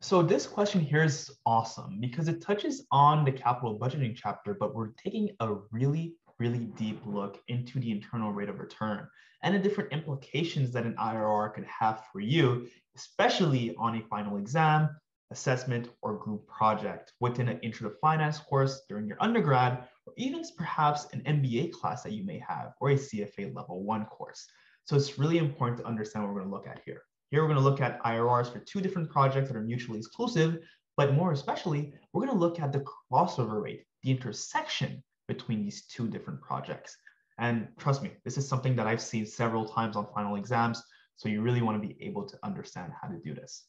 So this question here is awesome because it touches on the capital budgeting chapter, but we're taking a really, really deep look into the internal rate of return and the different implications that an IRR could have for you, especially on a final exam, assessment, or group project within an intro to finance course during your undergrad, or even perhaps an MBA class that you may have, or a CFA level one course. So it's really important to understand what we're gonna look at here. Here, we're going to look at IRRs for two different projects that are mutually exclusive, but more especially, we're going to look at the crossover rate, the intersection between these two different projects. And trust me, this is something that I've seen several times on final exams. So you really want to be able to understand how to do this.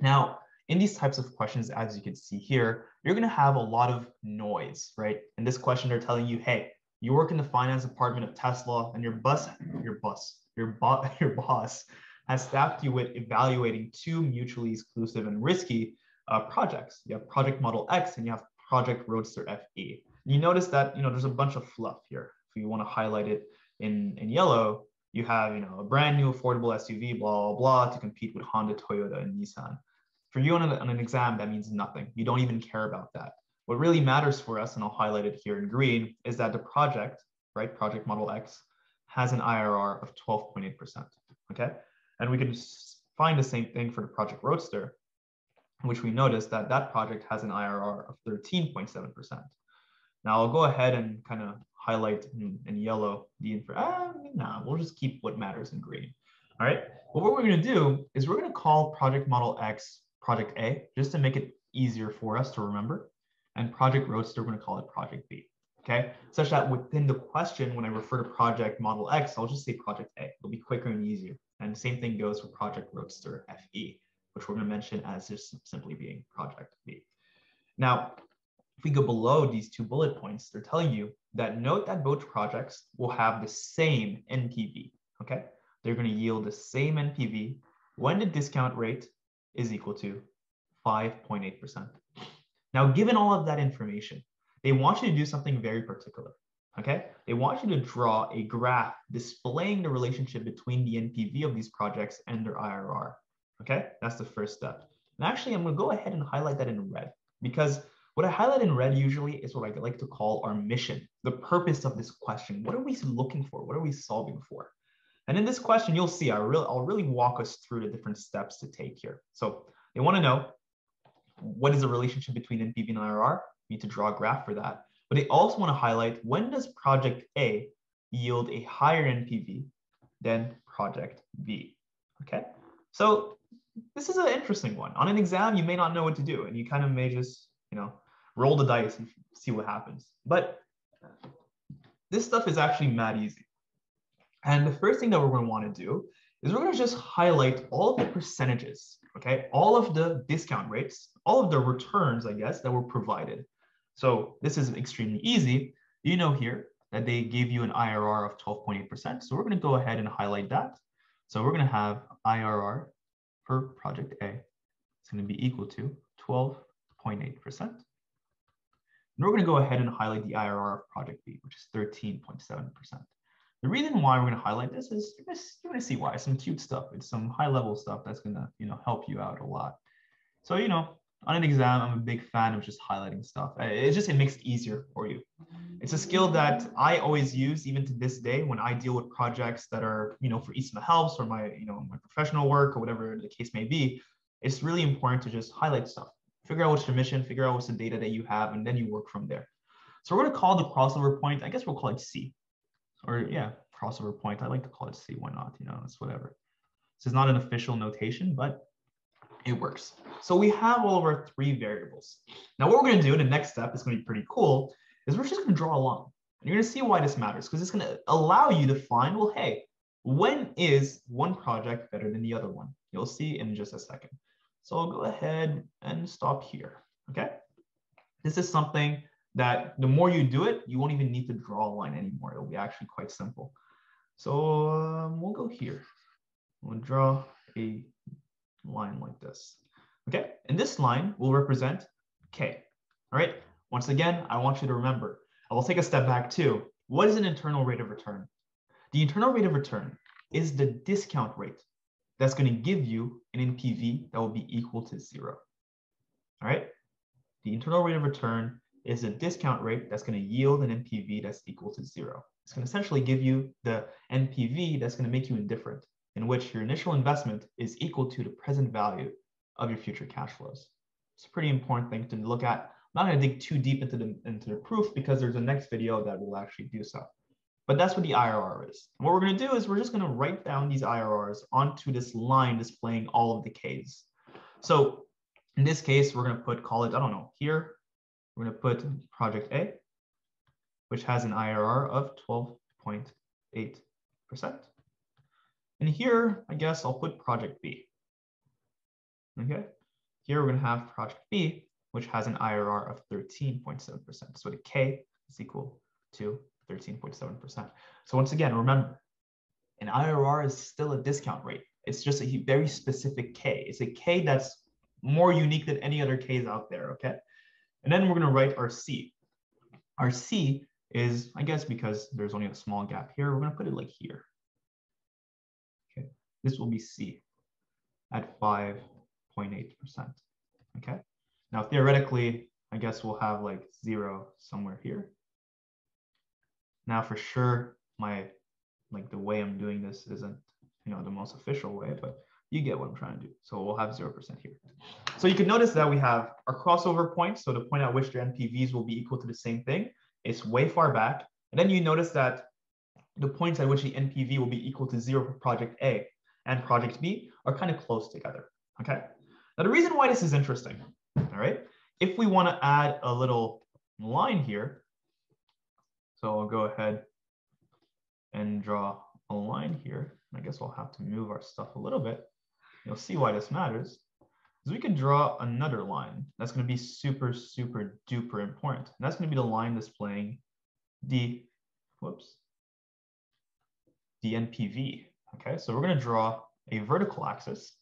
Now, in these types of questions, as you can see here, you're going to have a lot of noise, right? In this question, they're telling you, hey, you work in the finance department of Tesla and your bus, your bus, your, bo- your boss has staffed you with evaluating two mutually exclusive and risky uh, projects. You have Project Model X and you have Project Roadster FE. You notice that you know there's a bunch of fluff here. If you want to highlight it in, in yellow, you have you know a brand new affordable SUV, blah blah blah, to compete with Honda, Toyota, and Nissan. For you on, a, on an exam, that means nothing. You don't even care about that. What really matters for us, and I'll highlight it here in green, is that the project, right, Project Model X, has an IRR of 12.8%. Okay, and we can find the same thing for the Project Roadster, which we notice that that project has an IRR of 13.7%. Now I'll go ahead and kind of highlight in, in yellow the info. Ah, nah, we'll just keep what matters in green. All right. Well, what we're going to do is we're going to call Project Model X Project A just to make it easier for us to remember. And Project Roadster, we're going to call it Project B. Okay. Such that within the question, when I refer to Project Model X, I'll just say Project A. It'll be quicker and easier. And the same thing goes for Project Roadster FE, which we're going to mention as just simply being Project B. Now, if we go below these two bullet points, they're telling you that note that both projects will have the same NPV, okay? They're going to yield the same NPV when the discount rate is equal to 5.8%. Now, given all of that information, they want you to do something very particular okay? They want you to draw a graph displaying the relationship between the NPV of these projects and their IRR, okay? That's the first step. And actually, I'm gonna go ahead and highlight that in red because what I highlight in red usually is what I like to call our mission, the purpose of this question. What are we looking for? What are we solving for? And in this question, you'll see I'll really, I'll really walk us through the different steps to take here. So they wanna know what is the relationship between NPV and IRR? We need to draw a graph for that. But they also want to highlight when does project A yield a higher NPV than project B, okay? So this is an interesting one. On an exam, you may not know what to do and you kind of may just, you know, roll the dice and see what happens. But this stuff is actually mad easy. And the first thing that we're going to want to do is we're going to just highlight all of the percentages, okay? All of the discount rates, all of the returns, I guess, that were provided so this is extremely easy. You know here that they gave you an IRR of 12.8%. So we're going to go ahead and highlight that. So we're going to have IRR for project A. It's going to be equal to 12.8%. And we're going to go ahead and highlight the IRR of project B, which is 13.7%. The reason why we're going to highlight this is you're going to see why. Some cute stuff. It's some high level stuff that's going to you know help you out a lot. So you know on an exam, I'm a big fan of just highlighting stuff. It just it makes it easier for you. It's a skill that I always use even to this day when I deal with projects that are, you know, for ISMA Helps or my, you know, my professional work or whatever the case may be. It's really important to just highlight stuff. Figure out what's your mission, figure out what's the data that you have, and then you work from there. So we're gonna call the crossover point, I guess we'll call it C. Or yeah, crossover point. I like to call it C. Why not? You know, it's whatever. This is not an official notation, but it works. So we have all of our three variables. Now what we're gonna do in the next step is gonna be pretty cool, is we're just gonna draw a line. And you're gonna see why this matters, because it's gonna allow you to find, well, hey, when is one project better than the other one? You'll see in just a second. So I'll go ahead and stop here, okay? This is something that the more you do it, you won't even need to draw a line anymore. It'll be actually quite simple. So um, we'll go here. We'll draw a line like this. Okay, and this line will represent K. All right, once again, I want you to remember, I will take a step back too. What is an internal rate of return? The internal rate of return is the discount rate that's going to give you an NPV that will be equal to zero. All right. The internal rate of return is a discount rate that's going to yield an NPV that's equal to zero. It's going to essentially give you the NPV that's going to make you indifferent, in which your initial investment is equal to the present value of your future cash flows. It's a pretty important thing to look at. I'm not going to dig too deep into the, into the proof because there's a next video that will actually do so. But that's what the IRR is. And what we're going to do is we're just going to write down these IRRs onto this line displaying all of the Ks. So in this case, we're going to put, call it, I don't know, here, we're going to put project A, which has an IRR of 12.8%. And here, I guess I'll put project B. Okay, here we're to have project B, which has an IRR of 13.7%. So the K is equal to 13.7%. So once again, remember, an IRR is still a discount rate. It's just a very specific K. It's a K that's more unique than any other Ks out there, okay? And then we're gonna write our C. Our C is, I guess because there's only a small gap here, we're gonna put it like here. This will be C at 5.8%, okay? Now, theoretically, I guess we'll have like zero somewhere here. Now, for sure, my like the way I'm doing this isn't you know the most official way, but you get what I'm trying to do. So we'll have 0% here. So you can notice that we have our crossover point. So the point at which the NPVs will be equal to the same thing. It's way far back. And then you notice that the points at which the NPV will be equal to zero for project A and project B are kind of close together, okay? Now the reason why this is interesting, all right? If we wanna add a little line here, so I'll go ahead and draw a line here. I guess we'll have to move our stuff a little bit. You'll see why this matters. Is we can draw another line that's going to be super, super duper important. And that's going to be the line displaying the, whoops, the NPV. Okay, so we're going to draw a vertical axis.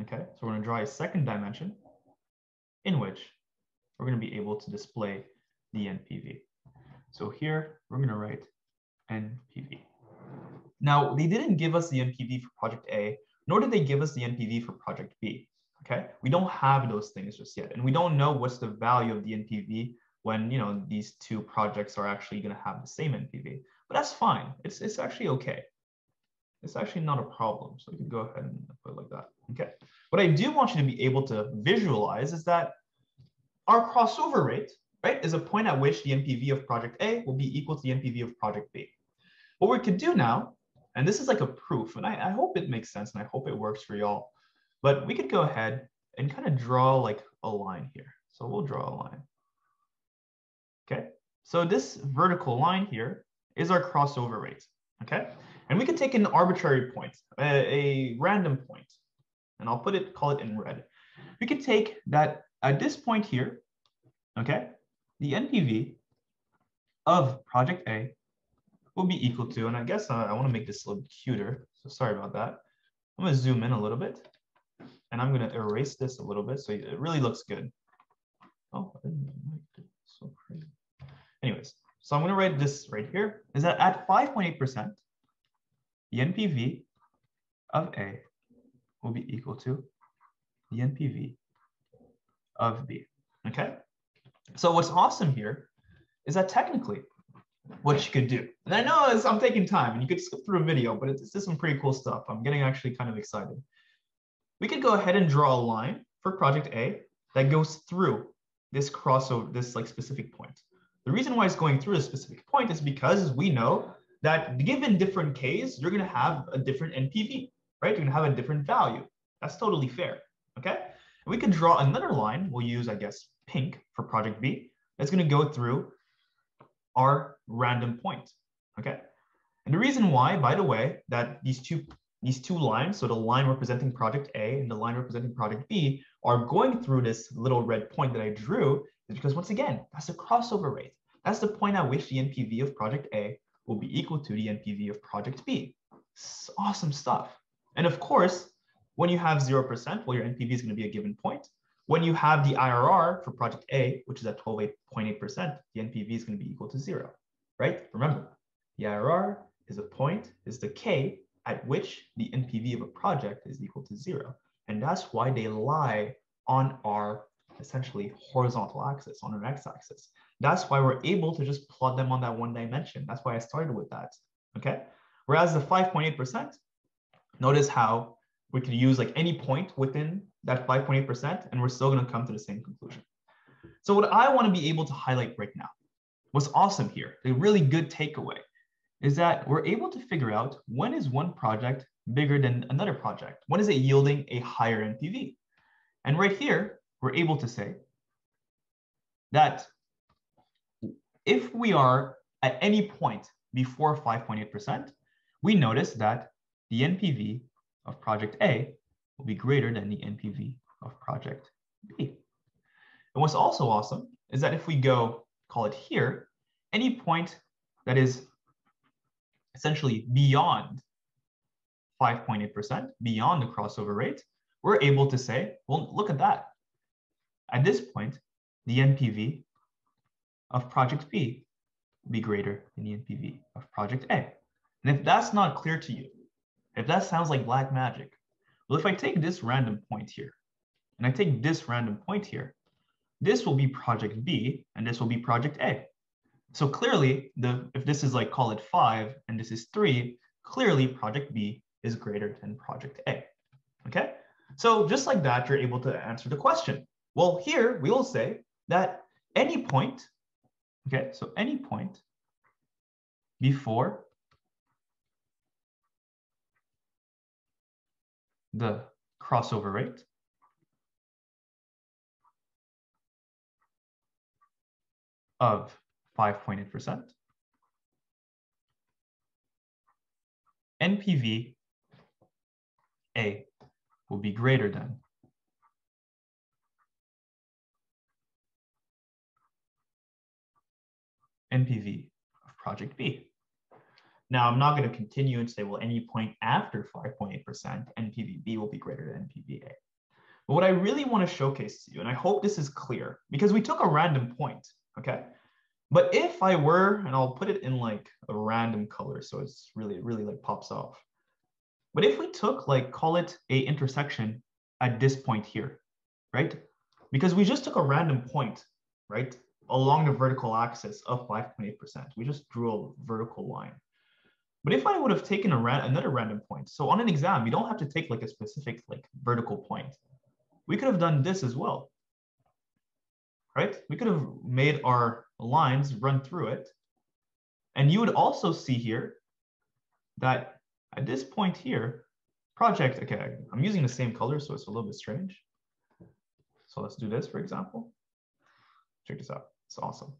Okay, so we're going to draw a second dimension in which we're going to be able to display the NPV. So here we're going to write NPV. Now, they didn't give us the NPV for project A, nor did they give us the NPV for project B. Okay, we don't have those things just yet, and we don't know what's the value of the NPV when you know these two projects are actually going to have the same NPV. But that's fine. It's it's actually okay. It's actually not a problem. So you can go ahead and put it like that. Okay. What I do want you to be able to visualize is that our crossover rate, right, is a point at which the NPV of project A will be equal to the NPV of project B. What we could do now and this is like a proof, and I, I hope it makes sense and I hope it works for y'all. But we could go ahead and kind of draw like a line here. So we'll draw a line. Okay, so this vertical line here is our crossover rate. Okay, and we can take an arbitrary point, a, a random point, and I'll put it, call it in red. We can take that at this point here, okay, the NPV of project A will be equal to, and I guess uh, I, I want to make this a little cuter. So sorry about that. I'm to zoom in a little bit and I'm going to erase this a little bit so it really looks good. Oh, so crazy. Anyways, so I'm going to write this right here is that at 5.8%, the NPV of A will be equal to the NPV of B. Okay. So what's awesome here is that technically what you could do. And I know I'm taking time and you could skip through a video, but it's, just some pretty cool stuff. I'm getting actually kind of excited. We could go ahead and draw a line for project A that goes through this crossover, this like specific point. The reason why it's going through a specific point is because we know that given different Ks, you're gonna have a different NPV, right? You're gonna have a different value. That's totally fair, okay? And we can draw another line. We'll use, I guess, pink for project B. That's gonna go through our random point, okay? And the reason why, by the way, that these two these two lines, so the line representing project A and the line representing project B, are going through this little red point that I drew is because once again, that's the crossover rate. That's the point at which the NPV of project A will be equal to the NPV of project B. It's awesome stuff. And of course, when you have 0%, well, your NPV is going to be a given point. When you have the IRR for project A, which is at 12.8%, the NPV is going to be equal to zero, right? Remember, the IRR is a point, is the K at which the NPV of a project is equal to zero. And that's why they lie on our essentially horizontal axis, on an x-axis. That's why we're able to just plot them on that one dimension. That's why I started with that, okay? Whereas the 5.8%, notice how we could use like any point within that 5.8% and we're still gonna come to the same conclusion. So what I wanna be able to highlight right now, what's awesome here, the really good takeaway is that we're able to figure out when is one project bigger than another project? When is it yielding a higher NPV? And right here, we're able to say that if we are at any point before 5.8%, we notice that the NPV of project A will be greater than the NPV of project B. And what's also awesome is that if we go, call it here, any point that is essentially beyond 5.8%, beyond the crossover rate, we're able to say, well, look at that. At this point, the NPV of project B will be greater than the NPV of project A. And if that's not clear to you, if that sounds like black magic, well, if I take this random point here, and I take this random point here, this will be project B, and this will be project A. So clearly, the if this is like call it five and this is three, clearly project B is greater than project A. Okay, so just like that, you're able to answer the question. Well, here we will say that any point, okay, so any point before the crossover rate of 5.8%. NPV A will be greater than NPV of project B. Now, I'm not going to continue and say, well, any point after 5.8%, NPVB will be greater than NPVA. But what I really want to showcase to you, and I hope this is clear, because we took a random point, okay? But if I were, and I'll put it in like a random color, so it's really, really like pops off. But if we took like, call it a intersection at this point here, right? Because we just took a random point, right? Along the vertical axis of 5.8%. We just drew a vertical line. But if I would have taken a ran another random point, so on an exam, you don't have to take like a specific like vertical point. We could have done this as well, right? We could have made our lines run through it. And you would also see here that at this point here, project, okay, I'm using the same color, so it's a little bit strange. So let's do this, for example. Check this out, it's awesome.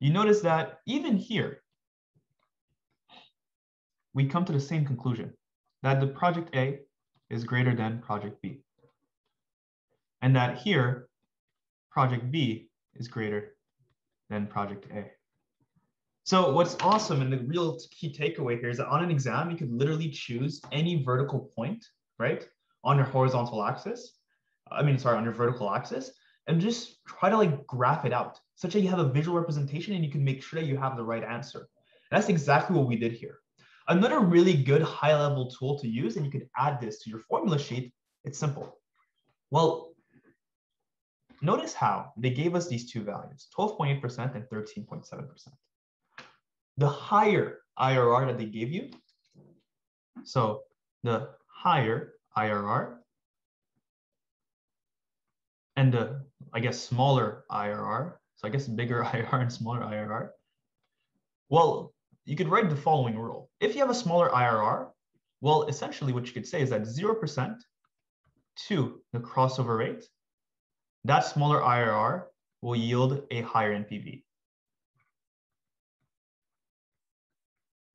You notice that even here, we come to the same conclusion, that the project A is greater than project B. And that here, project B is greater than project A. So what's awesome and the real key takeaway here is that on an exam, you could literally choose any vertical point, right? On your horizontal axis. I mean, sorry, on your vertical axis and just try to like graph it out such that you have a visual representation and you can make sure that you have the right answer. And that's exactly what we did here. Another really good high level tool to use, and you can add this to your formula sheet, it's simple. Well, notice how they gave us these two values, 12.8% and 13.7% the higher IRR that they gave you. So the higher IRR and the, I guess, smaller IRR. I guess bigger IRR and smaller IRR. Well, you could write the following rule. If you have a smaller IRR, well, essentially what you could say is that 0% to the crossover rate, that smaller IRR will yield a higher NPV.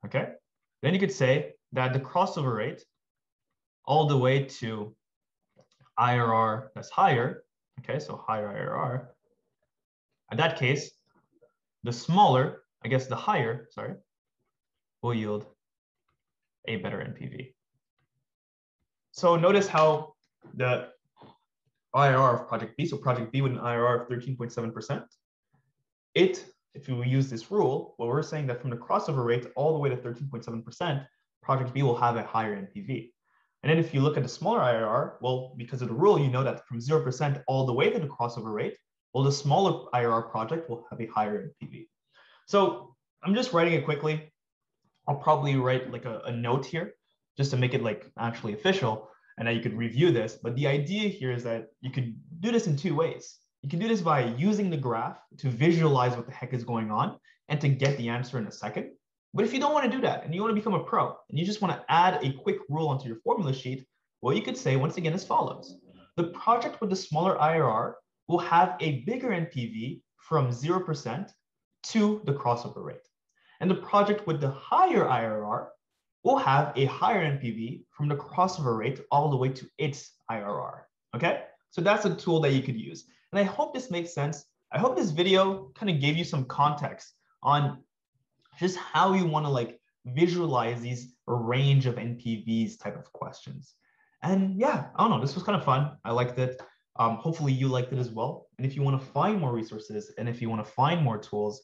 okay? Then you could say that the crossover rate all the way to IRR that's higher, okay, so higher IRR. In that case, the smaller, I guess the higher, sorry, will yield a better NPV. So notice how the IRR of project B, so project B with an IRR of 13.7%, it if we use this rule, well, we're saying that from the crossover rate all the way to 13.7%, project B will have a higher NPV. And then if you look at the smaller IRR, well, because of the rule, you know that from 0% all the way to the crossover rate, well, the smaller IRR project will have a higher NPV. So I'm just writing it quickly. I'll probably write like a, a note here just to make it like actually official and that you could review this. But the idea here is that you could do this in two ways. You can do this by using the graph to visualize what the heck is going on and to get the answer in a second. But if you don't want to do that and you want to become a pro and you just want to add a quick rule onto your formula sheet, well, you could say once again as follows. The project with the smaller IRR will have a bigger NPV from 0% to the crossover rate. And the project with the higher IRR will have a higher NPV from the crossover rate all the way to its IRR. Okay, so that's a tool that you could use. And I hope this makes sense. I hope this video kind of gave you some context on just how you want to like visualize these range of NPVs type of questions. And yeah, I don't know, this was kind of fun. I liked it. Um, hopefully you liked it as well. And if you want to find more resources and if you want to find more tools,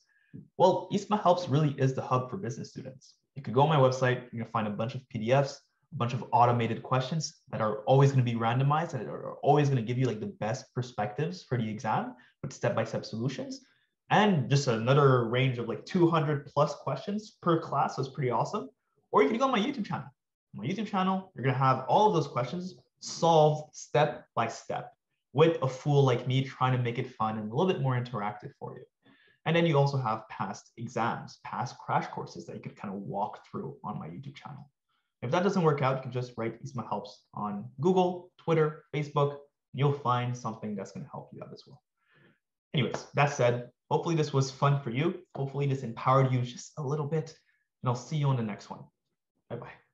well, ISMA Helps really is the hub for business students. You could go on my website, you're gonna find a bunch of PDFs, a bunch of automated questions that are always gonna be randomized and are always gonna give you like the best perspectives for the exam with step-by-step solutions. And just another range of like 200 plus questions per class. So it's pretty awesome. Or you can go on my YouTube channel. On my YouTube channel, you're gonna have all of those questions solved step by step with a fool like me trying to make it fun and a little bit more interactive for you. And then you also have past exams, past crash courses that you could kind of walk through on my YouTube channel. If that doesn't work out, you can just write ISMA Helps on Google, Twitter, Facebook. You'll find something that's going to help you out as well. Anyways, that said, hopefully this was fun for you. Hopefully this empowered you just a little bit. And I'll see you on the next one. Bye bye.